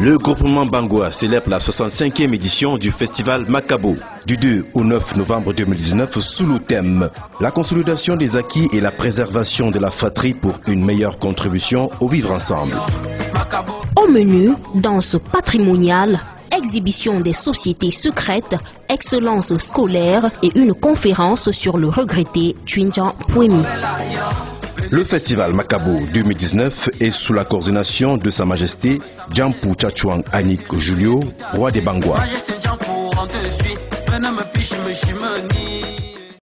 Le groupement Bangoa célèbre la 65e édition du festival Macabo du 2 au 9 novembre 2019 sous le thème La consolidation des acquis et la préservation de la fratrie pour une meilleure contribution au vivre ensemble. Au menu, danse patrimoniale, exhibition des sociétés secrètes, excellence scolaire et une conférence sur le regretté Twinjan Pouemi. Le festival Macabo 2019 est sous la coordination de Sa Majesté Djampu Chachuang Anik Julio, roi des Bangwa.